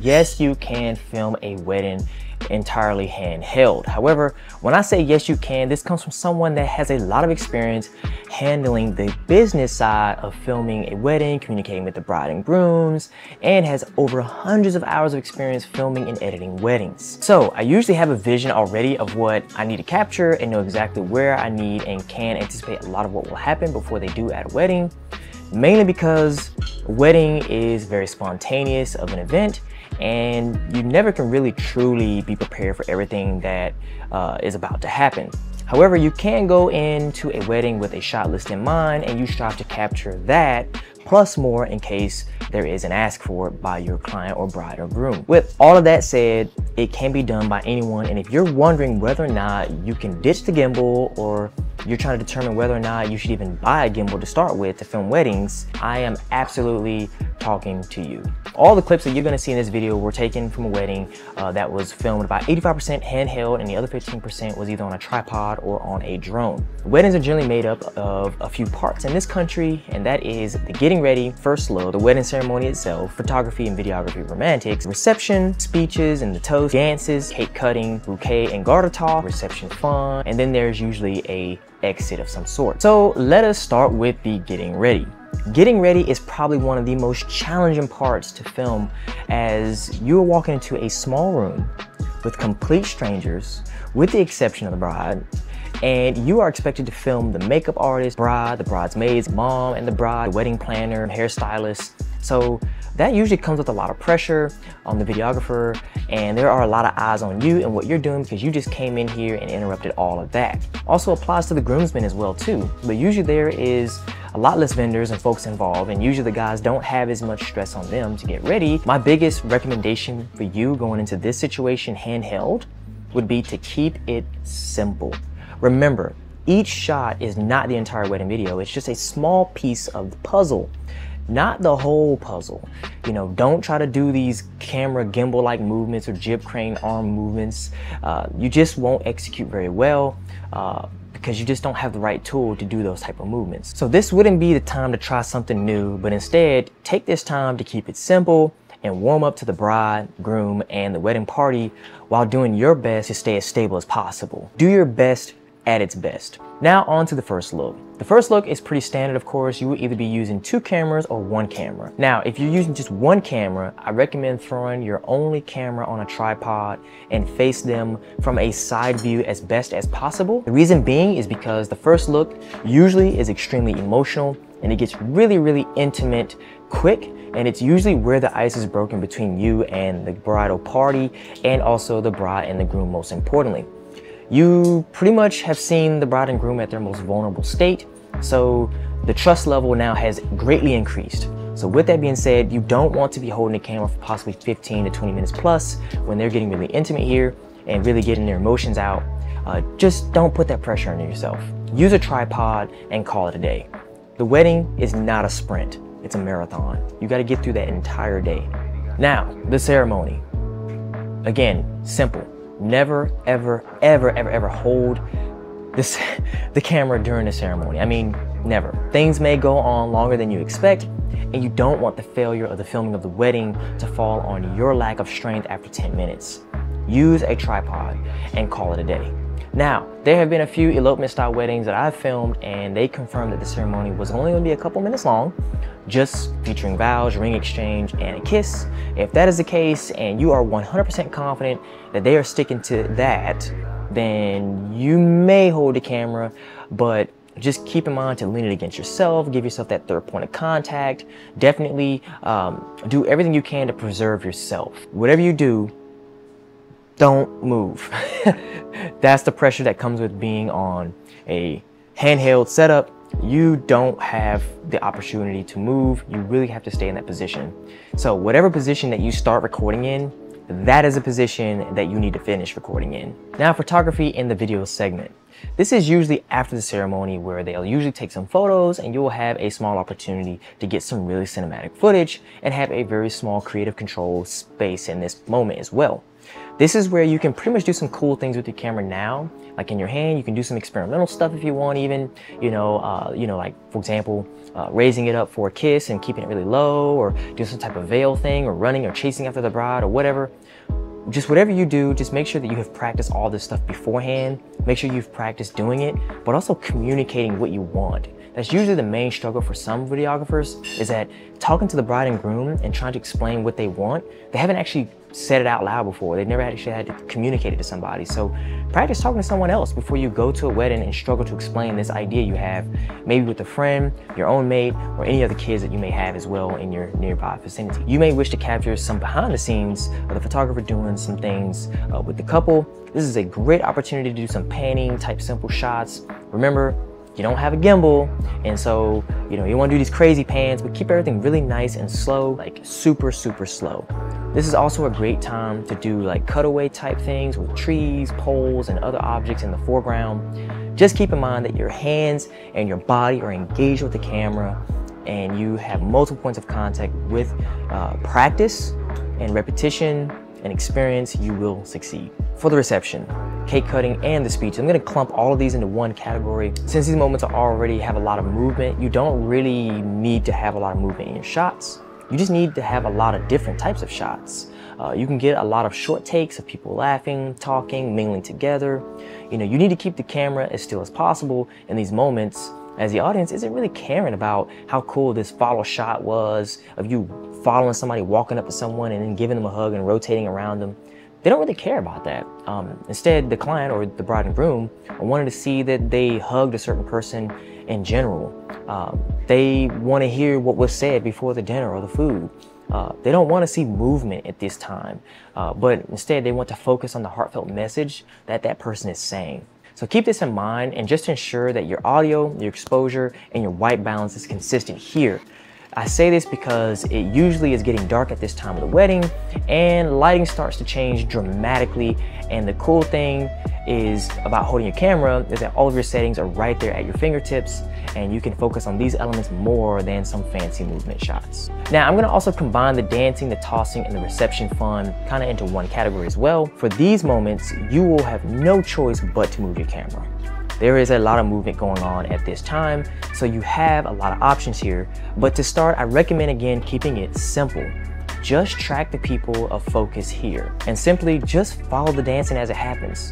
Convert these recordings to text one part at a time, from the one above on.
Yes, you can film a wedding entirely handheld. However, when I say yes, you can, this comes from someone that has a lot of experience handling the business side of filming a wedding, communicating with the bride and grooms, and has over hundreds of hours of experience filming and editing weddings. So I usually have a vision already of what I need to capture and know exactly where I need and can anticipate a lot of what will happen before they do at a wedding mainly because a wedding is very spontaneous of an event and you never can really truly be prepared for everything that uh, is about to happen. However, you can go into a wedding with a shot list in mind and you strive to capture that plus more in case there is an ask for it by your client or bride or groom. With all of that said, it can be done by anyone and if you're wondering whether or not you can ditch the gimbal or you're trying to determine whether or not you should even buy a gimbal to start with to film weddings, I am absolutely talking to you. All the clips that you're gonna see in this video were taken from a wedding uh, that was filmed about 85% handheld and the other 15% was either on a tripod or on a drone. Weddings are generally made up of a few parts in this country and that is the getting ready, first look, the wedding ceremony itself, photography and videography romantics, reception, speeches and the toast, dances, cake cutting, bouquet and garter talk, reception fun, and then there's usually a exit of some sort. So let us start with the getting ready. Getting ready is probably one of the most challenging parts to film as you're walking into a small room with complete strangers, with the exception of the bride, and you are expected to film the makeup artist, bride, the bridesmaids, mom and the bride, the wedding planner, hairstylist. So that usually comes with a lot of pressure on the videographer and there are a lot of eyes on you and what you're doing because you just came in here and interrupted all of that. Also applies to the groomsmen as well too, but usually there is a lot less vendors and folks involved and usually the guys don't have as much stress on them to get ready. My biggest recommendation for you going into this situation handheld would be to keep it simple. Remember, each shot is not the entire wedding video, it's just a small piece of the puzzle not the whole puzzle. You know, don't try to do these camera gimbal-like movements or jib crane arm movements. Uh, you just won't execute very well. Uh, because you just don't have the right tool to do those type of movements. So this wouldn't be the time to try something new, but instead take this time to keep it simple and warm up to the bride, groom, and the wedding party while doing your best to stay as stable as possible. Do your best at its best. Now on to the first look. The first look is pretty standard of course, you will either be using two cameras or one camera. Now if you're using just one camera, I recommend throwing your only camera on a tripod and face them from a side view as best as possible. The reason being is because the first look usually is extremely emotional and it gets really really intimate quick and it's usually where the ice is broken between you and the bridal party and also the bride and the groom most importantly. You pretty much have seen the bride and groom at their most vulnerable state, so the trust level now has greatly increased. So with that being said, you don't want to be holding the camera for possibly 15 to 20 minutes plus when they're getting really intimate here and really getting their emotions out. Uh, just don't put that pressure on yourself. Use a tripod and call it a day. The wedding is not a sprint, it's a marathon. You gotta get through that entire day. Now, the ceremony. Again, simple never, ever, ever, ever, ever hold this the camera during the ceremony. I mean, never. Things may go on longer than you expect, and you don't want the failure of the filming of the wedding to fall on your lack of strength after 10 minutes. Use a tripod and call it a day. Now, there have been a few elopement style weddings that I've filmed and they confirmed that the ceremony was only gonna be a couple minutes long, just featuring vows, ring exchange, and a kiss. If that is the case and you are 100% confident that they are sticking to that, then you may hold the camera, but just keep in mind to lean it against yourself, give yourself that third point of contact. Definitely um, do everything you can to preserve yourself. Whatever you do, don't move. That's the pressure that comes with being on a handheld setup. You don't have the opportunity to move. You really have to stay in that position. So whatever position that you start recording in, that is a position that you need to finish recording in. Now photography in the video segment. This is usually after the ceremony where they'll usually take some photos and you'll have a small opportunity to get some really cinematic footage and have a very small creative control space in this moment as well. This is where you can pretty much do some cool things with your camera now. Like in your hand, you can do some experimental stuff if you want even, you know, uh, you know, like for example, uh, raising it up for a kiss and keeping it really low or do some type of veil thing or running or chasing after the bride or whatever just whatever you do, just make sure that you have practiced all this stuff beforehand. Make sure you've practiced doing it, but also communicating what you want. That's usually the main struggle for some videographers is that talking to the bride and groom and trying to explain what they want, they haven't actually said it out loud before. They've never actually had to communicate it to somebody. So practice talking to someone else before you go to a wedding and struggle to explain this idea you have, maybe with a friend, your own mate, or any other kids that you may have as well in your nearby vicinity. You may wish to capture some behind the scenes of the photographer doing some things uh, with the couple. This is a great opportunity to do some panning type simple shots. Remember, you don't have a gimbal and so you know you want to do these crazy pans but keep everything really nice and slow like super super slow this is also a great time to do like cutaway type things with trees, poles, and other objects in the foreground. Just keep in mind that your hands and your body are engaged with the camera and you have multiple points of contact with uh, practice and repetition and experience, you will succeed. For the reception, cake cutting, and the speech, I'm gonna clump all of these into one category. Since these moments already have a lot of movement, you don't really need to have a lot of movement in your shots. You just need to have a lot of different types of shots. Uh, you can get a lot of short takes of people laughing, talking, mingling together. You know, you need to keep the camera as still as possible in these moments as the audience isn't really caring about how cool this follow shot was of you following somebody walking up to someone and then giving them a hug and rotating around them. They don't really care about that. Um, instead, the client or the bride and groom wanted to see that they hugged a certain person in general. Um, they want to hear what was said before the dinner or the food. Uh, they don't want to see movement at this time, uh, but instead they want to focus on the heartfelt message that that person is saying. So keep this in mind and just ensure that your audio, your exposure, and your white balance is consistent here. I say this because it usually is getting dark at this time of the wedding and lighting starts to change dramatically. And the cool thing is about holding your camera is that all of your settings are right there at your fingertips and you can focus on these elements more than some fancy movement shots. Now I'm gonna also combine the dancing, the tossing, and the reception fun kind of into one category as well. For these moments, you will have no choice but to move your camera. There is a lot of movement going on at this time, so you have a lot of options here. But to start, I recommend again keeping it simple. Just track the people of focus here and simply just follow the dancing as it happens.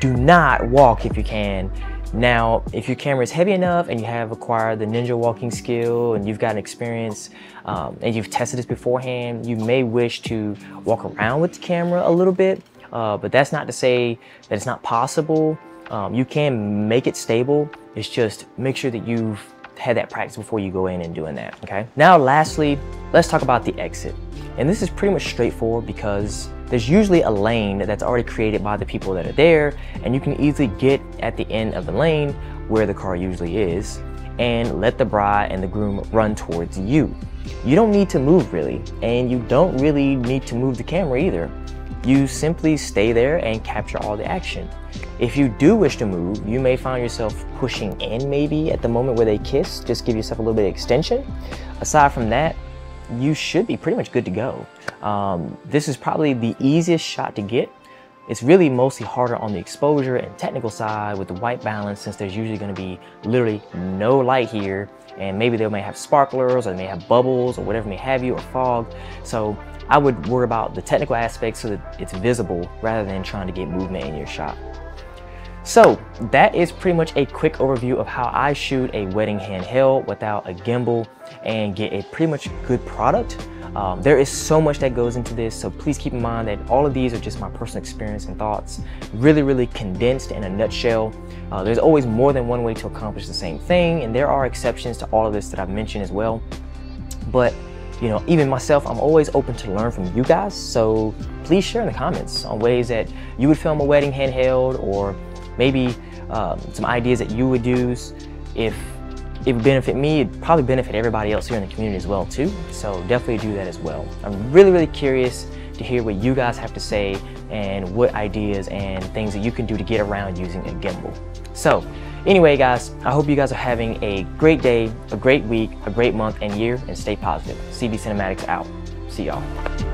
Do not walk if you can. Now, if your camera is heavy enough and you have acquired the ninja walking skill and you've got an experience um, and you've tested this beforehand, you may wish to walk around with the camera a little bit, uh, but that's not to say that it's not possible. Um, you can make it stable. It's just make sure that you've had that practice before you go in and doing that, okay? Now, lastly, let's talk about the exit. And this is pretty much straightforward because there's usually a lane that's already created by the people that are there, and you can easily get at the end of the lane where the car usually is and let the bride and the groom run towards you. You don't need to move really, and you don't really need to move the camera either. You simply stay there and capture all the action. If you do wish to move, you may find yourself pushing in maybe at the moment where they kiss, just give yourself a little bit of extension. Aside from that, you should be pretty much good to go. Um, this is probably the easiest shot to get. It's really mostly harder on the exposure and technical side with the white balance since there's usually gonna be literally no light here and maybe they may have sparklers or they may have bubbles or whatever may have you or fog. So I would worry about the technical aspects so that it's visible rather than trying to get movement in your shot. So that is pretty much a quick overview of how I shoot a wedding handheld without a gimbal and get a pretty much good product. Um, there is so much that goes into this, so please keep in mind that all of these are just my personal experience and thoughts, really, really condensed in a nutshell. Uh, there's always more than one way to accomplish the same thing, and there are exceptions to all of this that I've mentioned as well. But you know, even myself, I'm always open to learn from you guys. So please share in the comments on ways that you would film a wedding handheld or maybe um, some ideas that you would use. If it would benefit me, it'd probably benefit everybody else here in the community as well too. So definitely do that as well. I'm really, really curious to hear what you guys have to say and what ideas and things that you can do to get around using a gimbal. So anyway, guys, I hope you guys are having a great day, a great week, a great month and year, and stay positive. CB Cinematics out. See y'all.